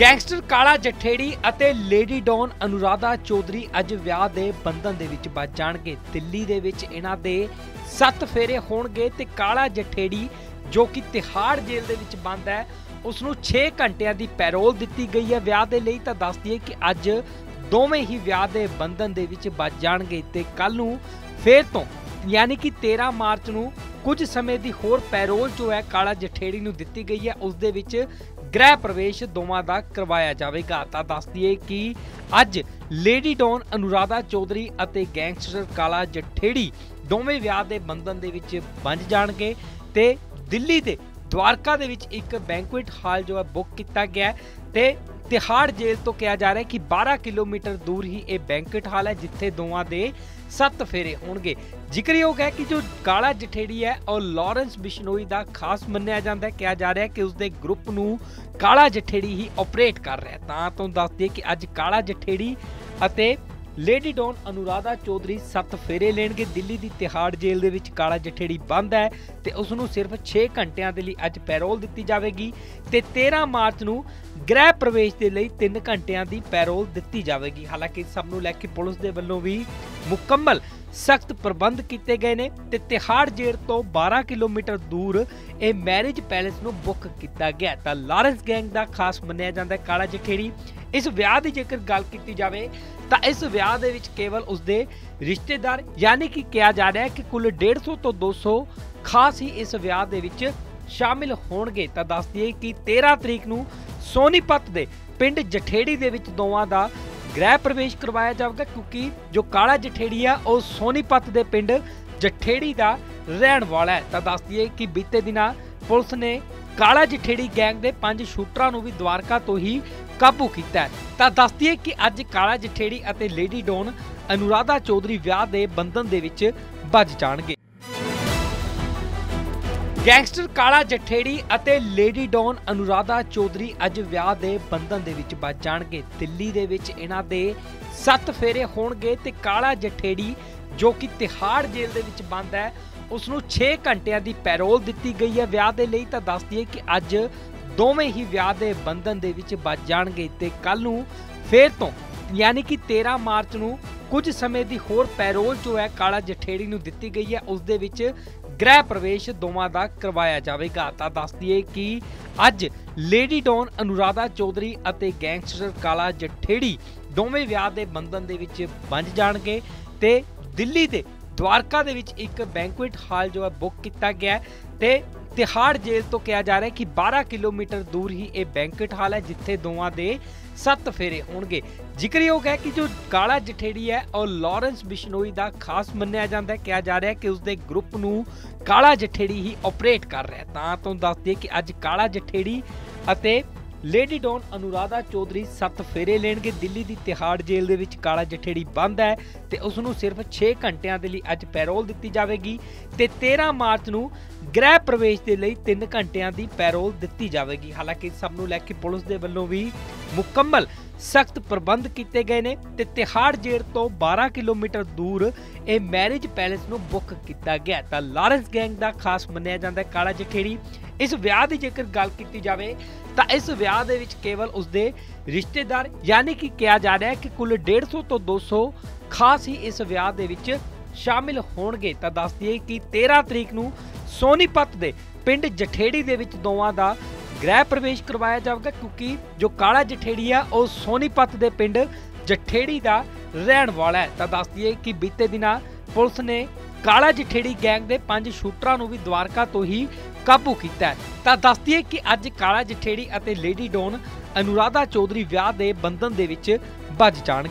Gangster ਕਾਲਾ ਜਠੇੜੀ ਅਤੇ lady Don Anuradha Chaudhary ਅੱਜ ਵਿਆਹ ਦੇ ਬੰਧਨ ਦੇ ਵਿੱਚ ਬੱਝ ਜਾਣਗੇ। ਦਿੱਲੀ ਦੇ ਵਿੱਚ ਇਹਨਾਂ ਦੇ ਸੱਤ ਫੇਰੇ ਹੋਣਗੇ ਤੇ ਕਾਲਾ ਜਠੇੜੀ ਜੋ ਕਿ ਤਿਹਾੜ ਜੇਲ੍ਹ ਦੇ ਵਿੱਚ ਬੰਦ ਹੈ ਉਸ ਨੂੰ 6 ਘੰਟਿਆਂ ਦੀ ਪੈਰੋਲ ਦਿੱਤੀ ਗਈ ਹੈ ਵਿਆਹ ਦੇ ਲਈ। ਤਾਂ ਦੱਸ ਦਈਏ ਕਿ ਅੱਜ ਦੋਵੇਂ ਹੀ ਵਿਆਹ ਦੇ ਬੰਧਨ ਦੇ ਵਿੱਚ ਬੱਝ ਜਾਣਗੇ ਤੇ ਕੱਲ ਨੂੰ ਫੇਰ ਤੋਂ ਯਾਨੀ ਕਿ 13 ਮਾਰਚ ਨੂੰ ਕੁਝ ਸਮੇਂ ਦੀ ਹੋਰ ਪੈਰੋਲ ਜੋ ਹੈ ਕਾਲਾ ਜਠੇੜੀ ਨੂੰ ਦਿੱਤੀ ਗਈ ਹੈ, ਉਸ ਦੇ ਵਿੱਚ ਗ੍ਰਹਿ ਪ੍ਰਵੇਸ਼ ਦੋਵਾਂ ਦਾ ਕਰਵਾਇਆ ਜਾਵੇਗਾ। ਤਾਂ ਦੱਸ ਦਈਏ ਕਿ ਅੱਜ ਲੇਡੀ ਡੌਨ ਅਨੁਰਾਧਾ ਚੌਧਰੀ ਅਤੇ ਗੈਂਗਸਟਰ ਕਾਲਾ ਜਠੇੜੀ ਦੋਵੇਂ ਵਿਆਹ ਦੇ ਬੰਧਨ ਦੇ ਵਿੱਚ ਬੰਝ ਜਾਣਗੇ ਤੇ ਦਿੱਲੀ ਦੇ ਦਵਾਰਕਾ ਦੇ ਵਿੱਚ ਇੱਕ ਬੈਂਕੁਏਟ ਹਾਲ ਜੋ ਹੈ ਬੁੱਕ ਕੀਤਾ ਗਿਆ ਹੈ ਤੇ ਤਿਹਾੜ ਜੇਲ੍ਹ ਤੋਂ ਕਿਹਾ ਜਾ ਰਿਹਾ ਹੈ ਕਿ 12 ਕਿਲੋਮੀਟਰ ਦੂਰ ਹੀ ਇਹ ਬੈਂਕਟ ਹਾਲ ਹੈ, ਜਿੱਥੇ ਦੋਵਾਂ ਦੇ ਸੱਤ ਫੇਰੇ ਹੋਣਗੇ। ਜ਼ਿਕਰਯੋਗ ਹੈ ਕਿ ਜੋ ਕਾਲਾ ਜਠੇੜੀ ਹੈ, ਉਹ ਲਾਰੈਂਸ ਬਿਸ਼ਨੋਈ ਦਾ ਖਾਸ ਮੰਨਿਆ ਜਾਂਦਾ ਹੈ। ਕਿਹਾ ਜਾ ਰਿਹਾ ਹੈ ਕਿ ਉਸਦੇ ਗਰੁੱਪ ਨੂੰ ਕਾਲਾ ਜਠੇੜੀ ਹੀ ਆਪਰੇਟ ਕਰ ਰਿਹਾ ਤਾਂ ਤੋਂ ਦੱਸ ਕਿ ਅੱਜ ਕਾਲਾ ਜਠੇੜੀ ਅਤੇ ਲੇਡੀ ਡੌਨ ਅਨੁਰਾਧਾ ਚੌਧਰੀ ਸੱਤ ਫੇਰੇ ਲੈਣਗੇ। ਦਿੱਲੀ ਦੀ ਤਿਹਾੜ ਜੇਲ੍ਹ ਦੇ ਵਿੱਚ ਕਾਲਾ ਜਠੇੜੀ ਬੰਦ ਹੈ ਤੇ ਉਸ ਨੂੰ ਸਿਰਫ 6 ਘੰਟਿਆਂ ਦੇ ਲਈ ਅੱਜ ਪੈਰੋਲ ਦਿੱਤੀ ਜਾਵੇਗੀ ਤੇ 13 ਮਾਰਚ ਨੂੰ ਗ੍ਰਹਿ ਪ੍ਰਵੇਸ਼ ਦੇ ਲਈ 3 ਘੰਟਿਆਂ ਦੀ ਪੈਰੋਲ ਦਿੱਤੀ ਜਾਵੇਗੀ। ਹਾਲਾਂਕਿ ਸਭ ਨੂੰ ਲੈ ਕੇ ਪੁਲਿਸ ਦੇ ਵੱਲੋਂ ਵੀ ਮੁਕੰਮਲ ਸਖਤ ਪ੍ਰਬੰਧ ਕੀਤੇ ਗਏ ਨੇ ਤੇ ਤਿਹਾੜ ਜੇਲ੍ਹ ਤੋਂ 12 ਕਿਲੋਮੀਟਰ ਦੂਰ ਇਹ ਮੈਰਿਜ ਪੈਲੇਸ ਨੂੰ ਬੁੱਕ ਕੀਤਾ ਗਿਆ ਤਾਂ ਲਾਰੈਂਸ ਗੈਂਗ ਦਾ ਖਾਸ ਮੰਨਿਆ ਜਾਂਦਾ ਕਾਲਾ ਜਠੇੜੀ। ਇਸ ਵਿਆਹ ਦੀ ਜੇਕਰ ਗੱਲ ਕੀਤੀ ਜਾਵੇ ਤਾਂ ਇਸ ਵਿਆਹ ਦੇ ਵਿੱਚ ਕੇਵਲ ਉਸਦੇ ਰਿਸ਼ਤੇਦਾਰ ਯਾਨੀ ਕਿ ਕਿਹਾ ਜਾ ਰਿਹਾ ਹੈ ਕਿ ਕੁੱਲ 150 ਤੋਂ 200 ਖਾਸ ਹੀ ਇਸ ਵਿਆਹ ਦੇ ਵਿੱਚ ਸ਼ਾਮਿਲ ਹੋਣਗੇ। ਤਾਂ ਦੱਸ ਦਈਏ ਕਿ 13 ਤਰੀਕ ਨੂੰ ਸੋਨੀਪਤ ਦੇ ਪਿੰਡ ਜਠੇੜੀ ਦੇ ਵਿੱਚ ਦੋਵਾਂ ਦਾ ਗ੍ਰਹਿ ਪ੍ਰਵੇਸ਼ ਕਰਵਾਇਆ ਜਾਵੇਗਾ ਕਿਉਂਕਿ ਜੋ ਕਾਲਾ ਜਠੇੜੀ ਆ, ਉਹ ਸੋਨੀਪਤ ਦੇ ਪਿੰਡ ਜਠੇੜੀ ਦਾ ਰਹਿਣ ਵਾਲਾ ਹੈ। ਤਾਂ ਦੱਸ ਦਈਏ ਕਿ ਬੀਤੇ ਦਿਨਾਂ ਪੁਲਿਸ ਨੇ ਕਾਲਾ ਜਠੇੜੀ ਗੈਂਗ ਦੇ ਪੰਜ ਸ਼ੂਟਰਾਂ ਨੂੰ ਵੀ ਦਵਾਰਕਾ ਤੋਂ ਹੀ ਕਾਬੂ ਕੀਤਾ ਤਾਂ ਦੱਸਦੀਏ ਕਿ ਅੱਜ ਕਾਲਾ ਜਠੇੜੀ ਅਤੇ ਲੇਡੀ ਡੌਨ ਅਨੁਰਾਧਾ ਚੌਧਰੀ ਵਿਆਹ ਦੇ ਬੰਧਨ ਦੇ ਵਿੱਚ ਵੱਜ ਜਾਣਗੇ। ਗੈਂਗਸਟਰ ਕਾਲਾ ਜਠੇੜੀ ਅਤੇ ਲੇਡੀ ਡੌਨ ਅਨੁਰਾਧਾ ਚੌਧਰੀ ਅੱਜ ਵਿਆਹ ਦੇ ਬੰਧਨ ਦੇ ਵਿੱਚ ਵੱਜ ਜਾਣਗੇ। ਦਿੱਲੀ ਦੇ ਵਿੱਚ ਇਹਨਾਂ ਦੇ 7 ਫੇਰੇ ਹੋਣਗੇ ਤੇ ਕਾਲਾ ਜਠੇੜੀ ਜੋ ਕਿ ਤਿਹਾੜ ਜੇਲ੍ਹ ਦੇ ਵਿੱਚ ਬੰਦ ਹੈ ਉਸ ਨੂੰ 6 ਘੰਟਿਆਂ ਦੀ ਪੈਰੋਲ ਦਿੱਤੀ ਗਈ ਹੈ ਵਿਆਹ ਦੇ ਲਈ। ਤਾਂ ਦੱਸ ਦਈਏ ਕਿ ਅੱਜ ਦੋਵੇਂ ਹੀ ਵਿਆਹ ਦੇ ਬੰਧਨ ਦੇ ਵਿੱਚ ਵੱਜ ਜਾਣਗੇ ਤੇ ਕੱਲ ਨੂੰ ਫੇਰ ਤੋਂ ਯਾਨੀ ਕਿ 13 ਮਾਰਚ ਨੂੰ ਕੁਝ ਸਮੇਂ ਦੀ ਹੋਰ ਪੈਰੋਲ ਜੋ ਹੈ ਕਾਲਾ ਜਠੇੜੀ ਨੂੰ ਦਿੱਤੀ ਗਈ ਹੈ, ਉਸ ਦੇ ਵਿੱਚ ਗ੍ਰਹਿ ਪ੍ਰਵੇਸ਼ ਦੋਵਾਂ ਦਾ ਕਰਵਾਇਆ ਜਾਵੇਗਾ। ਤਾਂ ਦੱਸ ਦਈਏ ਕਿ ਅੱਜ ਲੇਡੀ ਡੌਨ ਅਨੁਰਾਧਾ ਚੌਧਰੀ ਅਤੇ ਗੈਂਗਸਟਰ ਕਾਲਾ ਜਠੇੜੀ ਦੋਵੇਂ ਵਿਆਹ ਦੇ ਬੰਧਨ ਦੇ ਵਿੱਚ ਬੰਝ ਜਾਣਗੇ ਤੇ ਦਿੱਲੀ ਦੇ ਦਵਾਰਕਾ ਦੇ ਵਿੱਚ ਇੱਕ ਬੈਂਕੁਇਟ ਹਾਲ ਜੋ ਹੈ ਬੁੱਕ ਕੀਤਾ ਗਿਆ ਹੈ ਤੇ ਤਿਹਾੜ ਜੇਲ੍ਹ ਤੋਂ ਕਿਹਾ ਜਾ ਰਿਹਾ ਹੈ ਕਿ 12 ਕਿਲੋਮੀਟਰ ਦੂਰ ਹੀ ਇਹ ਬੈਂਕਟ ਹਾਲ ਹੈ, ਜਿੱਥੇ ਦੋਵਾਂ ਦੇ ਸੱਤ ਫੇਰੇ ਹੋਣਗੇ। ਜ਼ਿਕਰਯੋਗ ਹੈ ਕਿ ਜੋ ਕਾਲਾ ਜਠੇੜੀ ਹੈ, ਉਹ ਲਾਰੈਂਸ ਬਿਸ਼ਨੋਈ ਦਾ ਖਾਸ ਮੰਨਿਆ ਜਾਂਦਾ ਹੈ। ਕਿਹਾ ਜਾ ਰਿਹਾ ਹੈ ਕਿ ਉਸਦੇ ਗਰੁੱਪ ਨੂੰ ਕਾਲਾ ਜਠੇੜੀ ਹੀ ਆਪਰੇਟ ਕਰ ਰਿਹਾ ਤਾਂ ਤੋਂ ਦੱਸ ਕਿ ਅੱਜ ਕਾਲਾ ਜਠੇੜੀ ਅਤੇ ਲੇਡੀ ਡੌਨ ਅਨੁਰਾਧਾ ਚੌਧਰੀ ਸੱਤ ਫੇਰੇ ਲੈਣਗੇ। ਦਿੱਲੀ ਦੀ ਤਿਹਾੜ ਜੇਲ੍ਹ ਦੇ ਵਿੱਚ ਕਾਲਾ ਜਠੇੜੀ ਬੰਦ ਹੈ ਤੇ ਉਸ ਨੂੰ ਸਿਰਫ 6 ਘੰਟਿਆਂ ਦੇ ਲਈ ਅੱਜ ਪੈਰੋਲ ਦਿੱਤੀ ਜਾਵੇਗੀ ਤੇ 13 ਮਾਰਚ ਨੂੰ ਗ੍ਰਹਿ ਪ੍ਰਵੇਸ਼ ਦੇ ਲਈ 3 ਘੰਟਿਆਂ ਦੀ ਪੈਰੋਲ ਦਿੱਤੀ ਜਾਵੇਗੀ। ਹਾਲਾਂਕਿ ਸਭ ਨੂੰ ਲੈ ਕੇ ਪੁਲਿਸ ਦੇ ਵੱਲੋਂ ਵੀ ਮੁਕੰਮਲ ਸਖਤ ਪ੍ਰਬੰਧ ਕੀਤੇ ਗਏ ਨੇ ਤੇ ਤਿਹਾੜ ਜੇਲ੍ਹ ਤੋਂ 12 ਕਿਲੋਮੀਟਰ ਦੂਰ ਇਹ ਮੈਰਿਜ ਪੈਲੇਸ ਨੂੰ ਬੁੱਕ ਕੀਤਾ ਗਿਆ ਤਾਂ ਲਾਰੈਂਸ ਗੈਂਗ ਦਾ ਖਾਸ ਮੰਨਿਆ ਜਾਂਦਾ ਕਾਲਾ ਜਖੇੜੀ। ਇਸ ਵਿਆਹ ਦੀ ਜੇਕਰ ਗੱਲ ਕੀਤੀ ਜਾਵੇ ਤਾਂ ਇਸ ਵਿਆਹ ਦੇ ਵਿੱਚ ਕੇਵਲ ਉਸਦੇ ਰਿਸ਼ਤੇਦਾਰ ਯਾਨੀ ਕਿ ਕਿਹਾ ਜਾ ਰਿਹਾ ਹੈ ਕਿ ਕੁੱਲ 150 ਤੋਂ 200 ਖਾਸ ਹੀ ਇਸ ਵਿਆਹ ਦੇ ਵਿੱਚ ਸ਼ਾਮਿਲ ਹੋਣਗੇ। ਤਾਂ ਦੱਸ ਦਈਏ ਕਿ 13 ਤਰੀਕ ਨੂੰ ਸੋਨੀਪਤ ਦੇ ਪਿੰਡ ਜਠੇੜੀ ਦੇ ਵਿੱਚ ਦੋਵਾਂ ਦਾ ਗ੍ਰਹਿ ਪ੍ਰਵੇਸ਼ ਕਰਵਾਇਆ ਜਾਵੇਗਾ, ਕਿਉਂਕਿ ਜੋ ਕਾਲਾ ਜਠੇੜੀ ਆ, ਉਹ ਸੋਨੀਪਤ ਦੇ ਪਿੰਡ ਜਠੇੜੀ ਦਾ ਰਹਿਣ ਵਾਲਾ ਹੈ। ਤਾਂ ਦੱਸ ਦਈਏ ਕਿ ਬੀਤੇ ਦਿਨਾਂ ਪੁਲਿਸ ਨੇ ਕਾਲਾ ਜਠੇੜੀ ਗੈਂਗ ਦੇ ਪੰਜ ਸ਼ੂਟਰਾਂ ਨੂੰ ਵੀ ਦਵਾਰਕਾ ਤੋਂ ਹੀ ਕਾਬੂ ਕੀਤਾ ਤਾਂ ਦੱਸ ਦਈਏ ਕਿ ਅੱਜ ਕਾਲਾ ਜਠੇੜੀ ਅਤੇ ਲੇਡੀ ਡੌਨ ਅਨੁਰਾਧਾ ਚੌਧਰੀ ਵਿਆਹ ਦੇ ਬੰਧਨ ਦੇ ਵਿੱਚ ਵੱਜ ਜਾਣਗੇ।